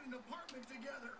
get an apartment together.